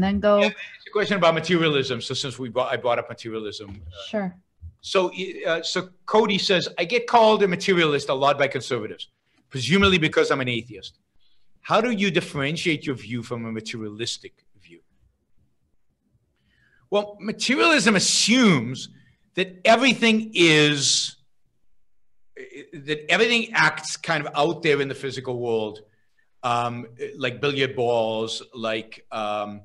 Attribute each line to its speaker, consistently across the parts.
Speaker 1: and then go.
Speaker 2: Yeah, it's a question about materialism. So since we brought, I brought up materialism, uh,
Speaker 1: Sure.
Speaker 2: so uh, so Cody says I get called a materialist a lot by conservatives, presumably because I'm an atheist. How do you differentiate your view from a materialistic view? Well, materialism assumes that everything is that everything acts kind of out there in the physical world, um, like billiard balls, like um,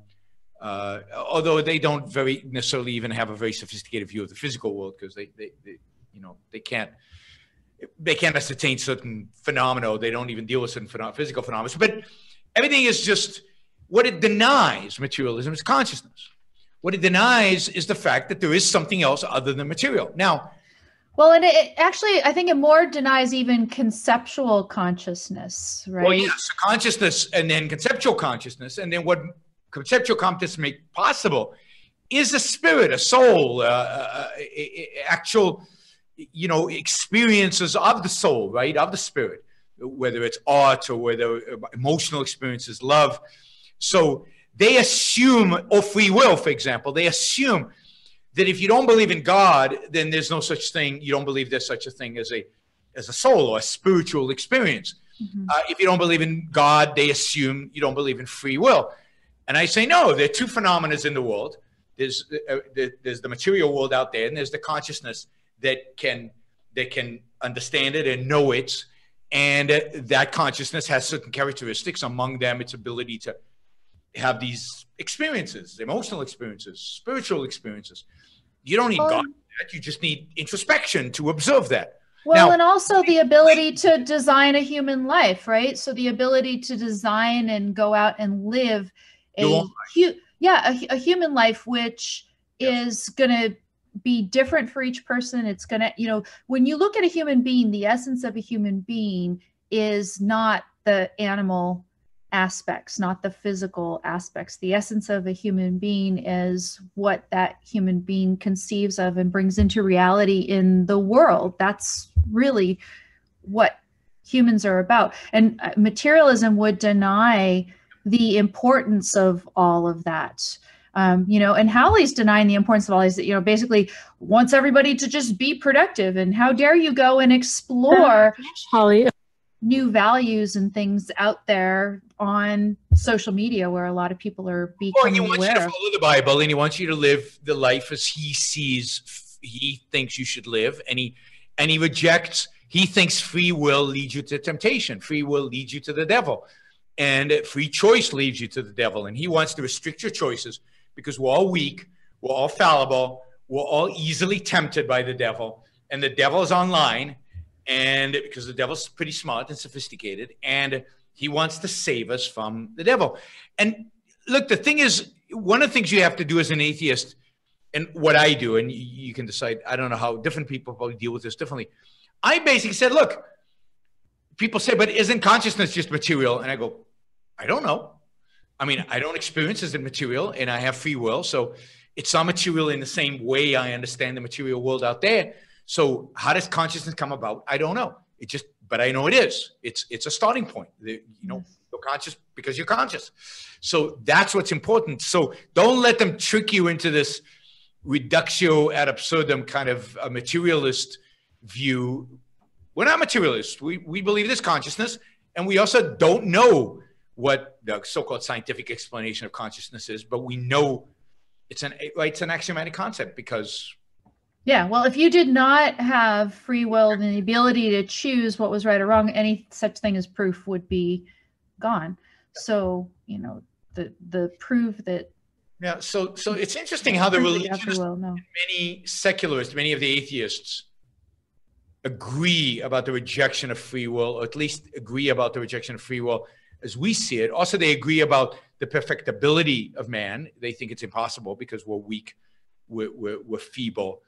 Speaker 2: uh, although they don't very necessarily even have a very sophisticated view of the physical world because they, they, they, you know, they can't they can't ascertain certain phenomena. They don't even deal with certain phenom- physical phenomena. But everything is just what it denies. Materialism is consciousness. What it denies is the fact that there is something else other than material. Now,
Speaker 1: Well, and it, it actually, I think it more denies even conceptual consciousness, right?
Speaker 2: Well, yes, consciousness and then conceptual consciousness, and then what conceptual consciousness make possible is a spirit, a soul, uh, uh, uh, actual, you know, experiences of the soul, right, of the spirit, whether it's art or whether emotional experiences, love. So they assume, or free will, for example, they assume that if you don't believe in God, then there's no such thing. You don't believe there's such a thing as a as a soul or a spiritual experience.
Speaker 1: Mhm.
Speaker 2: Uh, if you don't believe in God, they assume you don't believe in free will. And I say no. There are two phenomena in the world. There's uh, there's the material world out there, and there's the consciousness that can that can understand it and know it. And uh, that consciousness has certain characteristics. Among them, its ability to have these experiences, emotional experiences, spiritual experiences. You don't need
Speaker 1: Well,
Speaker 2: God for that. You just need introspection to observe that.
Speaker 1: Well,
Speaker 2: Now-
Speaker 1: and also the ability to design a human life, right? So the ability to design and go out and live a hu- yeah, a, a human life which is going to be different for each person. It's going to, you know, when you look at a human being, the essence of a human being is not the animal aspects, not the physical aspects. The essence of a human being is what that human being conceives of and brings into reality in the world. That's really what humans are about. And uh, materialism would deny the importance of all of that. Um, you know, and Hawley's denying the importance of all these, you know, basically wants everybody to just be productive. And how dare you go and explore
Speaker 3: Hawley.
Speaker 1: new values and things out there on social media where a lot of people are
Speaker 2: Well,
Speaker 1: becoming
Speaker 2: he wants you to follow the Bible, and he wants you to live the life as he sees, he thinks you should live, and he and he rejects. He thinks free will leads you to temptation. Free will leads you to the devil, and free choice leads you to the devil. And he wants to restrict your choices because we're all weak, we're all fallible, we're all easily tempted by the devil, and the devil is online, and because the devil's pretty smart and sophisticated, and he wants to save us from the devil. And look, the thing is, one of the things you have to do as an atheist, and what I do, and you, you can decide, I don't know how different people probably deal with this differently. I basically said, look, people say, but isn't consciousness just material? And I go, I don't know. I mean, I don't experience as a material and I have free will. So it's not material in the same way I understand the material world out there. So how does consciousness come about? I don't know. It just, but I know it is. It's it's a starting point. You know, mm. you're conscious because you're conscious. So that's what's important. So don't let them trick you into this reductio ad absurdum kind of a materialist view. We're not materialists. We we believe this consciousness, and we also don't know what the so-called scientific explanation of consciousness is, but we know it's an it's an axiomatic concept because
Speaker 1: Yeah, well, if you did not have free will and the ability to choose what was right or wrong, any such thing as proof would be gone. So, you know, the the proof that
Speaker 2: yeah. So so it's interesting how the
Speaker 1: proof that you have free
Speaker 2: religious
Speaker 1: will, no.
Speaker 2: many secularists, many of the atheists agree about the rejection of free will, or at least agree about the rejection of free will as we see it. Also, they agree about the perfectibility of man. They think it's impossible because we're weak, we're, we're, we're feeble,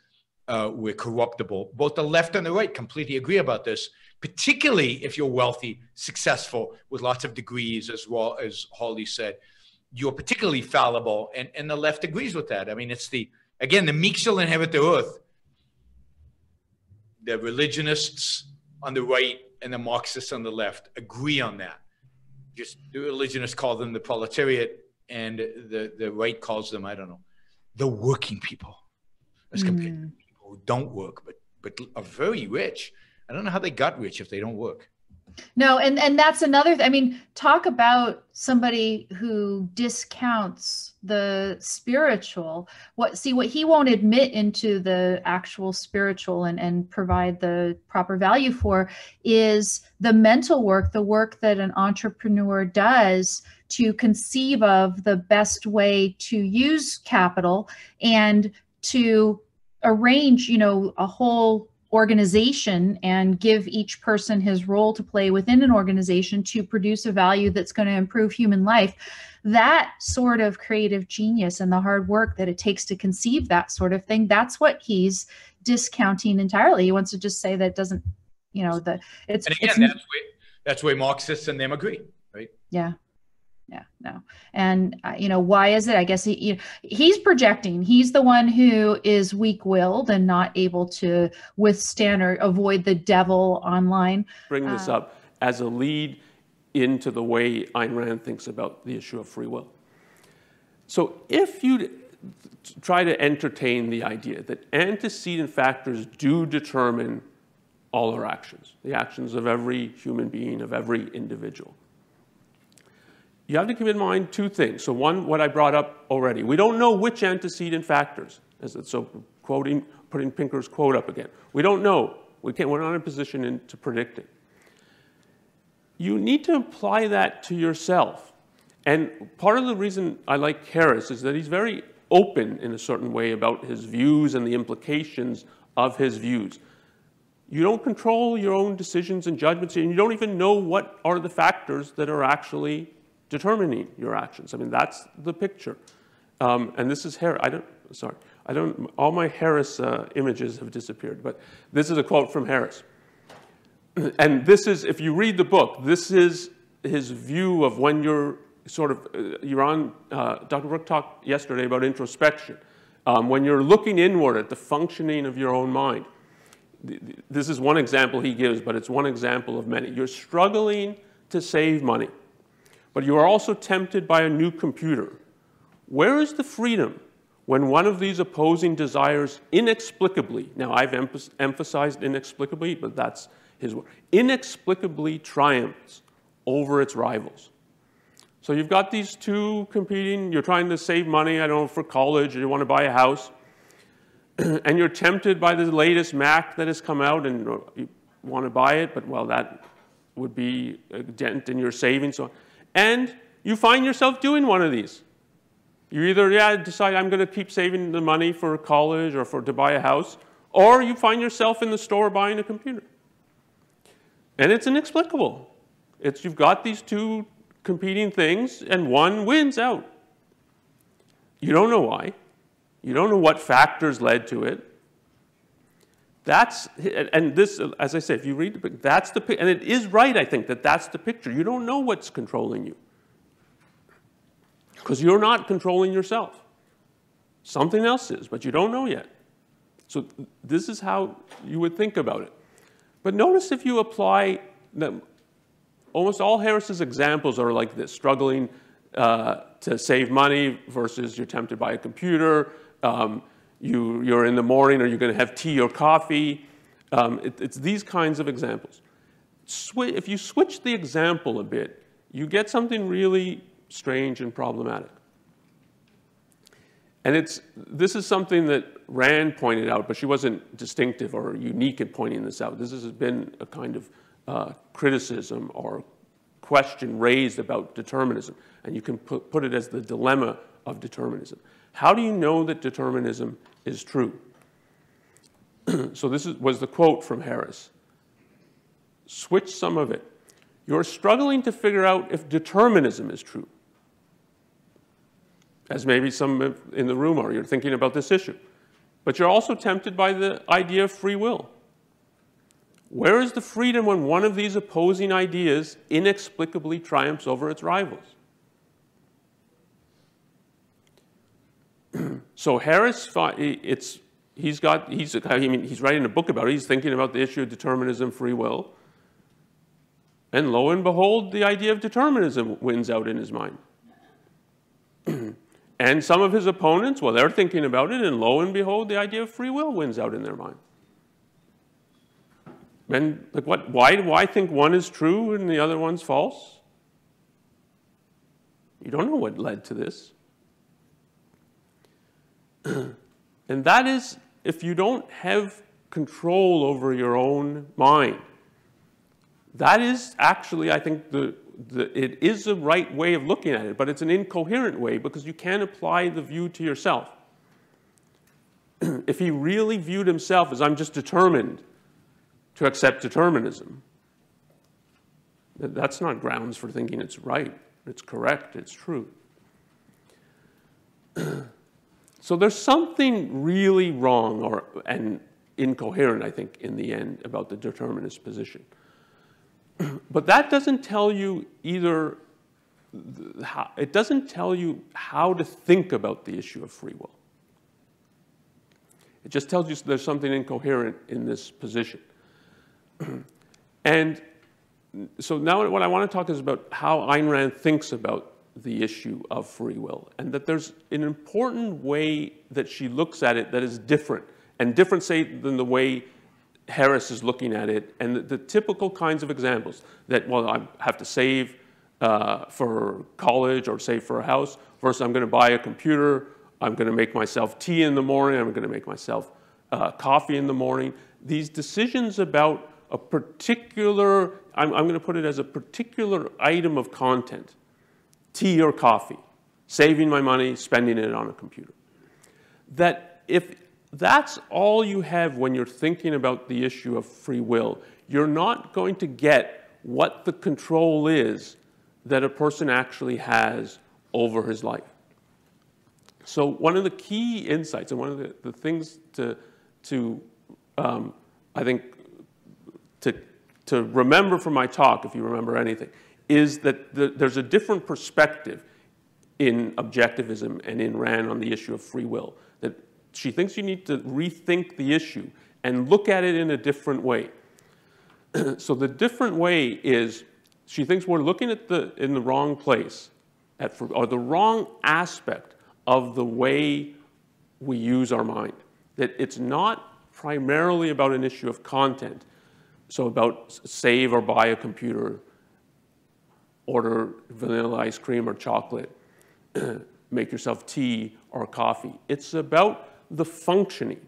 Speaker 2: uh, we're corruptible. Both the left and the right completely agree about this, particularly if you're wealthy, successful, with lots of degrees, as well as Hawley said. You're particularly fallible, and, and the left agrees with that. I mean, it's the, again, the meek shall inherit the earth. The religionists on the right and the Marxists on the left agree on that. Just the religionists call them the proletariat, and the the right calls them I don't know the working people as compared mm. to people who don't work but but are very rich. I don't know how they got rich if they don't work.
Speaker 1: No, and and that's another. Th- I mean, talk about somebody who discounts the spiritual. What see what he won't admit into the actual spiritual and and provide the proper value for is the mental work, the work that an entrepreneur does to conceive of the best way to use capital and to arrange, you know, a whole organization and give each person his role to play within an organization to produce a value that's going to improve human life that sort of creative genius and the hard work that it takes to conceive that sort of thing that's what he's discounting entirely. He wants to just say that doesn't you know the it's
Speaker 2: and again
Speaker 1: it's,
Speaker 2: that's where, that's where marxists and them agree right?
Speaker 1: Yeah yeah no. And uh, you know why is it i guess he know, he's projecting he's the one who is weak-willed and not able to withstand or avoid the devil online.
Speaker 3: Bring this uh, up. As a lead into the way Ayn Rand thinks about the issue of free will. So if you try to entertain the idea that antecedent factors do determine all our actions the actions of every human being of every individual you have to keep in mind two things. So one, what I brought up already. We don't know which antecedent factors. So quoting, putting Pinker's quote up again. We don't know. We can't, we're not in a position in, to predict it. You need to apply that to yourself. And part of the reason I like Harris is that he's very open in a certain way about his views and the implications of his views. You don't control your own decisions and judgments, and you don't even know what are the factors that are actually determining your actions. I mean, that's the picture. Um, and this is Harris. I don't, sorry, I don't, all my Harris uh, images have disappeared, but this is a quote from Harris. And this is, if you read the book, this is his view of when you're sort of, uh, you're on, uh, Dr. Brook talked yesterday about introspection. Um, when you're looking inward at the functioning of your own mind, this is one example he gives, but it's one example of many. You're struggling to save money but you are also tempted by a new computer. Where is the freedom when one of these opposing desires inexplicably, now I've emphasized inexplicably, but that's his word, inexplicably triumphs over its rivals? So you've got these two competing, you're trying to save money, I don't know, for college, or you want to buy a house, and you're tempted by the latest Mac that has come out, and you want to buy it, but well, that would be a dent in your savings. So and you find yourself doing one of these. You either yeah, decide I'm going to keep saving the money for college or for to buy a house, or you find yourself in the store buying a computer. And it's inexplicable. It's you've got these two competing things, and one wins out. You don't know why. You don't know what factors led to it. That's, and this, as I say, if you read the book, that's the, and it is right, I think, that that's the picture. You don't know what's controlling you. Because you're not controlling yourself. Something else is, but you don't know yet. So this is how you would think about it. But notice if you apply, that almost all Harris's examples are like this, struggling uh, to save money versus you're tempted by a computer, um, you, you're in the morning, or you're going to have tea or coffee. Um, it, it's these kinds of examples. Swi if you switch the example a bit, you get something really strange and problematic. And it's, this is something that Rand pointed out, but she wasn't distinctive or unique in pointing this out. This has been a kind of uh, criticism or question raised about determinism, and you can put, put it as the dilemma of determinism. How do you know that determinism is true? so this is, was the quote from Harris. Switch some of it. You're struggling to figure out if determinism is true. As maybe some in the room are, you're thinking about this issue. But you're also tempted by the idea of free will. Where is the freedom when one of these opposing ideas inexplicably triumphs over its rivals? So Harris, it's, he's got, he's, I mean, he's writing a book about it. He's thinking about the issue of determinism, free will. And lo and behold, the idea of determinism wins out in his mind. And some of his opponents, well, they're thinking about it, and lo and behold, the idea of free will wins out in their mind. And like what, why, do why think one is true and the other one's false? You don't know what led to this. and that is if you don't have control over your own mind. That is actually, I think, the, the, it is a right way of looking at it, but it's an incoherent way because you can't apply the view to yourself. if he really viewed himself as I'm just determined to accept determinism, that's not grounds for thinking it's right, it's correct, it's true. so there's something really wrong or, and incoherent, I think, in the end about the determinist position. but that doesn't tell you either, how, it doesn't tell you how to think about the issue of free will. It just tells you there's something incoherent in this position. and so now what I want to talk is about how Ayn Rand thinks about the issue of free will, and that there's an important way that she looks at it that is different, and different, say, than the way Harris is looking at it, and the, the typical kinds of examples that, well, I have to save uh, for college or save for a house, versus I'm going to buy a computer, I'm going to make myself tea in the morning, I'm going to make myself uh, coffee in the morning. These decisions about a particular, I'm, I'm going to put it as a particular item of content, tea or coffee, saving my money, spending it on a computer. That if that's all you have when you're thinking about the issue of free will. You're not going to get what the control is that a person actually has over his life. So one of the key insights and one of the, the things to, to um, I think, to, to remember from my talk, if you remember anything, is that the, there's a different perspective in objectivism and in Rand on the issue of free will That she thinks you need to rethink the issue and look at it in a different way. so the different way is she thinks we're looking at the in the wrong place at, or the wrong aspect of the way we use our mind. That it's not primarily about an issue of content. So about save or buy a computer, order vanilla ice cream or chocolate, make yourself tea or coffee. It's about the functioning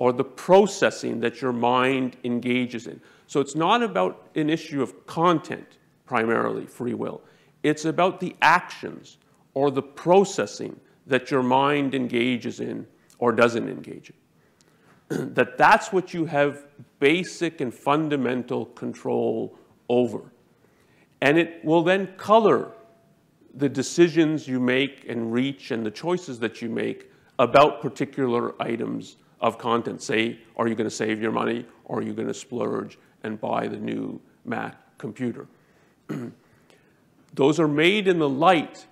Speaker 3: or the processing that your mind engages in. So it's not about an issue of content, primarily, free will. It's about the actions or the processing that your mind engages in or doesn't engage in. that that's what you have basic and fundamental control over. And it will then color the decisions you make and reach and the choices that you make about particular items of content. Say, are you going to save your money or are you going to splurge and buy the new Mac computer? Those are made in the light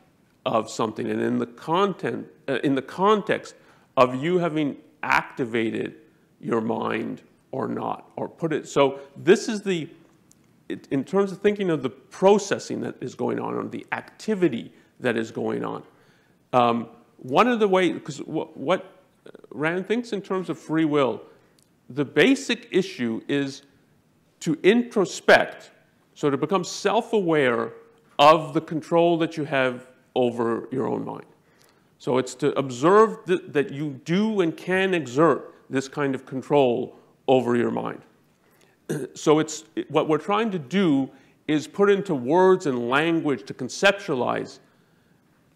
Speaker 3: of something and in the content, uh, in the context of you having activated your mind or not, or put it. So this is the, in terms of thinking of the processing that is going on, or the activity that is going on. Um, one of the ways, because what, what Rand thinks in terms of free will, the basic issue is to introspect, so to become self-aware of the control that you have over your own mind. So it's to observe th that you do and can exert this kind of control over your mind. so it's what we're trying to do is put into words and language to conceptualize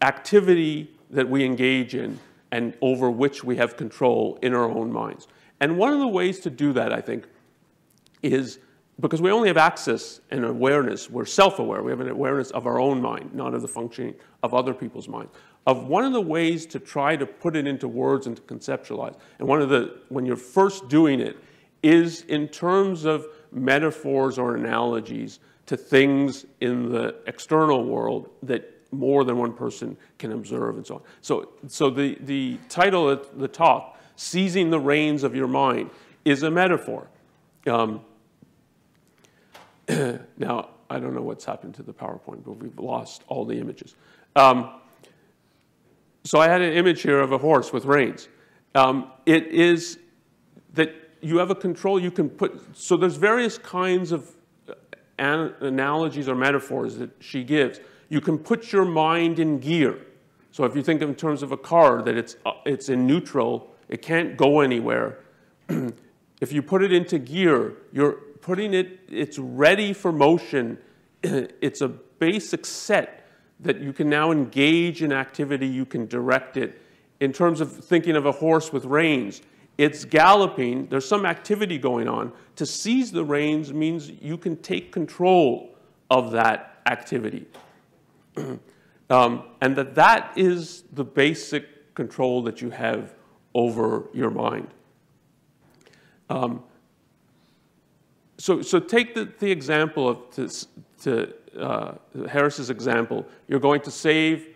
Speaker 3: activity that we engage in and over which we have control in our own minds. And one of the ways to do that, I think, is because we only have access and awareness, we're self-aware, we have an awareness of our own mind, not of the functioning of other people's minds. Of one of the ways to try to put it into words and to conceptualize, and one of the, when you're first doing it, is in terms of metaphors or analogies to things in the external world that more than one person can observe and so on. So, so the, the title of the talk, Seizing the Reins of Your Mind, is a metaphor. Um, now, I don't know what's happened to the PowerPoint, but we've lost all the images. Um, so I had an image here of a horse with reins. Um, it is that you have a control you can put, so there's various kinds of uh, an analogies or metaphors that she gives. You can put your mind in gear. So if you think in terms of a car, that it's, uh, it's in neutral, it can't go anywhere. if you put it into gear, you're putting it, it's ready for motion. it's a basic set that you can now engage in activity, you can direct it. In terms of thinking of a horse with reins, it's galloping, there's some activity going on. To seize the reins means you can take control of that activity. um, and that that is the basic control that you have over your mind. Um, so, so take the, the example of this, to uh, Harris's example. You're going to save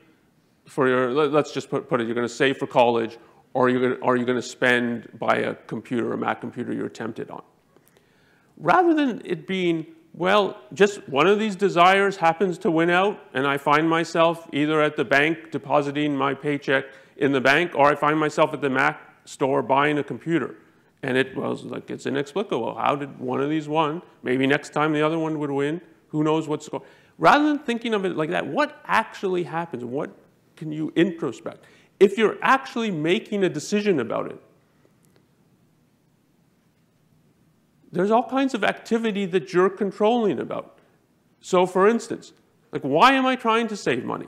Speaker 3: for your, let's just put, put it, you're going to save for college or are you going to, spend by a computer, a Mac computer you're tempted on? Rather than it being, well, just one of these desires happens to win out, and I find myself either at the bank depositing my paycheck in the bank, or I find myself at the Mac store buying a computer. And it was like, it's inexplicable. How did one of these won? Maybe next time the other one would win. Who knows what's going Rather than thinking of it like that, what actually happens? What can you introspect? If you're actually making a decision about it, there's all kinds of activity that you're controlling about. So for instance, like why am I trying to save money?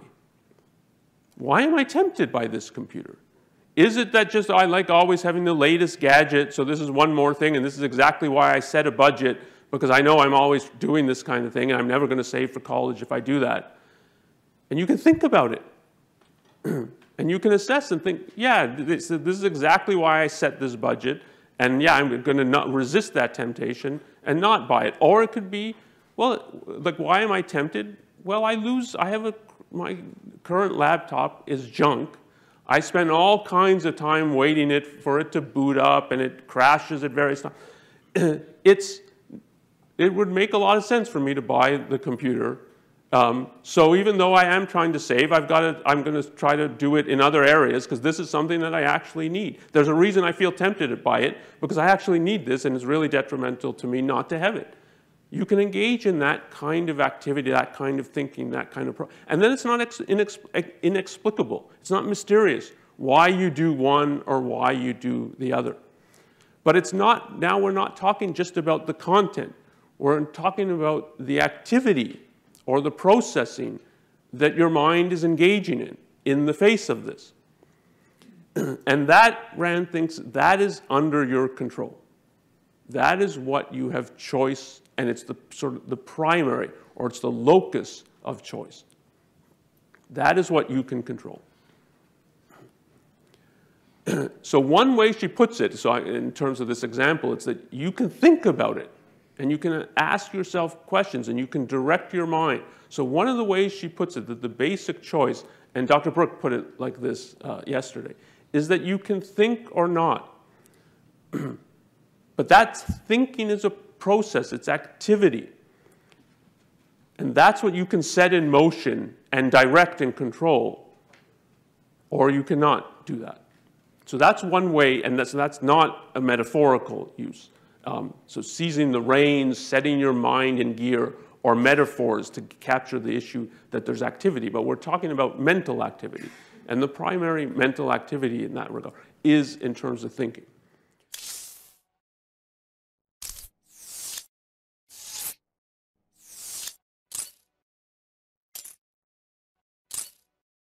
Speaker 3: Why am I tempted by this computer? Is it that just I like always having the latest gadget, so this is one more thing, and this is exactly why I set a budget, because I know I'm always doing this kind of thing, and I'm never going to save for college if I do that. And you can think about it. And you can assess and think, yeah, this, this is exactly why I set this budget. And yeah, I'm going to not resist that temptation and not buy it. Or it could be, well, like, why am I tempted? Well, I lose, I have a, my current laptop is junk. I spend all kinds of time waiting it for it to boot up and it crashes at various times. it's, it would make a lot of sense for me to buy the computer um, so even though I am trying to save, I've got to, I'm going to try to do it in other areas because this is something that I actually need. There's a reason I feel tempted by it because I actually need this and it's really detrimental to me not to have it. You can engage in that kind of activity, that kind of thinking, that kind of, pro and then it's not inex inexplicable. It's not mysterious why you do one or why you do the other. But it's not, now we're not talking just about the content. We're talking about the activity or the processing that your mind is engaging in in the face of this. and that, Rand thinks, that is under your control. That is what you have choice, and it's the sort of the primary, or it's the locus of choice. That is what you can control. so one way she puts it, so in terms of this example, it's that you can think about it and you can ask yourself questions and you can direct your mind. So one of the ways she puts it, that the basic choice, and Dr. Brook put it like this uh, yesterday, is that you can think or not. but that thinking is a process, it's activity. And that's what you can set in motion and direct and control, or you cannot do that. So that's one way, and that's, that's not a metaphorical use. Um, so seizing the reins, setting your mind in gear, or metaphors to capture the issue that there's activity. But we're talking about mental activity. And the primary mental activity in that regard is in terms of thinking.